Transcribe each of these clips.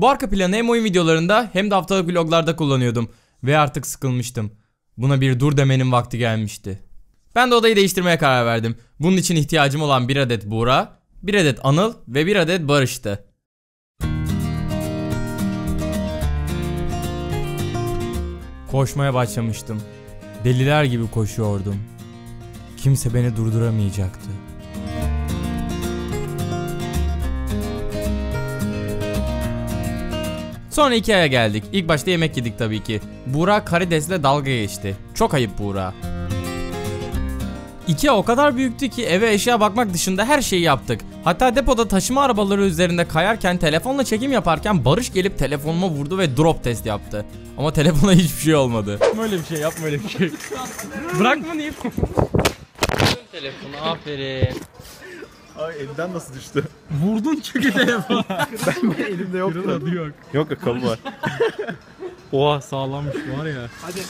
Bu arka planı hem oyun videolarında hem de haftalık vloglarda kullanıyordum. Ve artık sıkılmıştım. Buna bir dur demenin vakti gelmişti. Ben de odayı değiştirmeye karar verdim. Bunun için ihtiyacım olan bir adet Buğra, bir adet Anıl ve bir adet Barış'tı. Koşmaya başlamıştım. Deliler gibi koşuyordum. Kimse beni durduramayacaktı. Sonra Ikea'ya geldik. İlk başta yemek yedik tabii ki. Buğra karidesle dalga geçti. Çok ayıp Buğra. Ikea o kadar büyüktü ki eve eşya bakmak dışında her şeyi yaptık. Hatta depoda taşıma arabaları üzerinde kayarken telefonla çekim yaparken Barış gelip telefonuma vurdu ve drop test yaptı. Ama telefona hiçbir şey olmadı. Böyle bir şey yapma öyle bir şey. Bırakma niye? Telefonu aferin. Ay elimden nasıl düştü? Vurdun çünkü telefonu. Elimde yok. Tadı yok. Yok akıllı var. Oha sağlammış var ya. Hadi.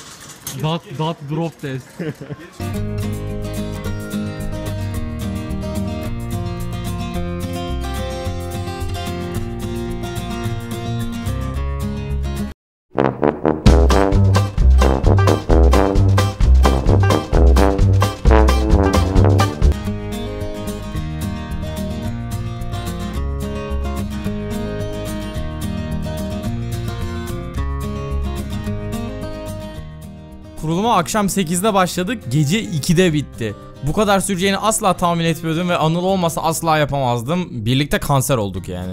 Dot dot drop test. Kuruluma akşam 8'de başladık, gece 2'de bitti. Bu kadar süreceğini asla tahmin etmiyordum ve Anıl olmasa asla yapamazdım. Birlikte kanser olduk yani.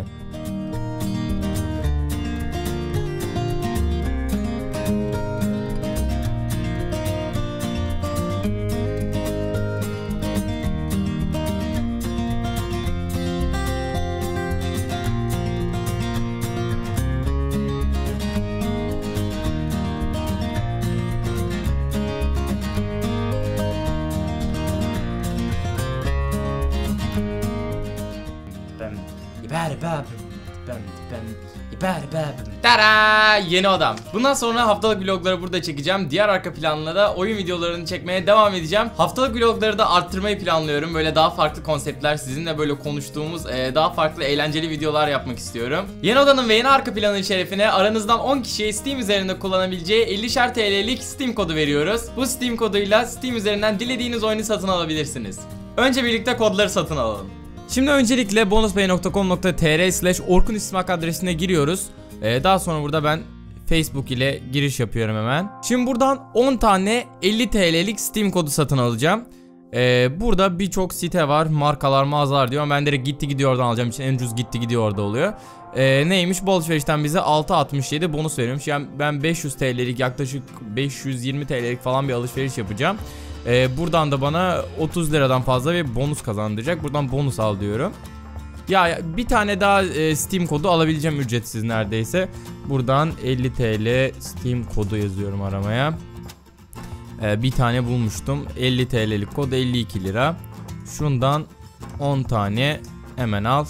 Tara! Yeni odam. Bundan sonra haftalık vlogları burada çekeceğim. Diğer arka planlara oyun videolarını çekmeye devam edeceğim. Haftalık vlogları da arttırmayı planlıyorum. Böyle daha farklı konseptler sizinle böyle konuştuğumuz e, daha farklı eğlenceli videolar yapmak istiyorum. Yeni odanın ve yeni arka planın şerefine aranızdan 10 kişiye Steam üzerinde kullanabileceği 50'şer TL'lik Steam kodu veriyoruz. Bu Steam koduyla Steam üzerinden dilediğiniz oyunu satın alabilirsiniz. Önce birlikte kodları satın alalım. Şimdi öncelikle bonuspay.com.tr slash Orkun İsmak adresine giriyoruz. Ee, daha sonra burada ben Facebook ile giriş yapıyorum hemen. Şimdi buradan 10 tane 50 TL'lik Steam kodu satın alacağım. Ee, burada birçok site var, markalar, mağazalar diyor. Ben direkt gitti gidiyor oradan alacağım için en ucuz gitti gidiyor orada oluyor. Ee, neymiş? Bu alışverişten bize 6.67 bonus veriyormuş. Yani ben 500 TL'lik yaklaşık 520 TL'lik falan bir alışveriş yapacağım. Ee, buradan da bana 30 liradan fazla bir bonus kazandıracak. Buradan bonus al diyorum. Ya bir tane daha e, Steam kodu alabileceğim ücretsiz neredeyse. Buradan 50 TL Steam kodu yazıyorum aramaya. E, bir tane bulmuştum. 50 TL'lik kod 52 lira. Şundan 10 tane hemen al.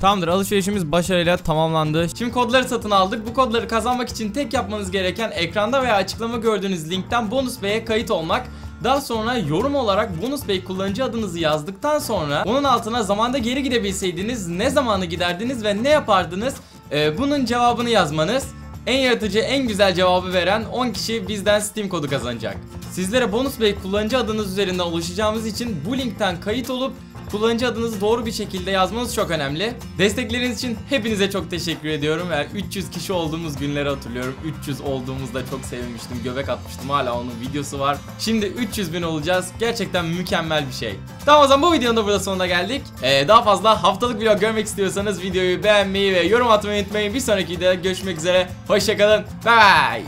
Tamamdır alışverişimiz başarıyla tamamlandı. Şimdi kodları satın aldık. Bu kodları kazanmak için tek yapmanız gereken ekranda veya açıklama gördüğünüz linkten Bonus Bey'e kayıt olmak. Daha sonra yorum olarak Bonus Bey kullanıcı adınızı yazdıktan sonra onun altına zamanda geri gidebilseydiniz ne zamanı giderdiniz ve ne yapardınız? Ee, bunun cevabını yazmanız. En yaratıcı, en güzel cevabı veren 10 kişi bizden Steam kodu kazanacak. Sizlere Bonus Bey kullanıcı adınız üzerinden ulaşacağımız için bu linkten kayıt olup kullanıcı adınızı doğru bir şekilde yazmanız çok önemli. Destekleriniz için hepinize çok teşekkür ediyorum. Yani 300 kişi olduğumuz günleri hatırlıyorum. 300 olduğumuzda çok sevinmiştim. Göbek atmıştım. Hala onun videosu var. Şimdi 300 bin olacağız. Gerçekten mükemmel bir şey. Tamam o zaman bu videonun da burada sonuna geldik. Ee, daha fazla haftalık vlog görmek istiyorsanız videoyu beğenmeyi ve yorum atmayı unutmayın. Bir sonraki videoda görüşmek üzere. Hoşçakalın. Bye bye.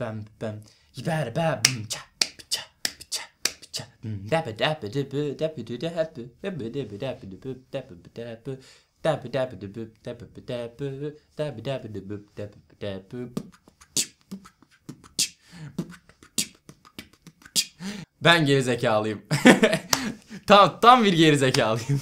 Bam bam. Ibare bam ça ça ça ça. Dabba dabba dabba dabba dabba dabba dabba dabba dabba dabba dabba dabba dabba dabba dabba dabba dabba dabba dabba Ben gerizekalıyım. tam tam bir gerizekalıyım.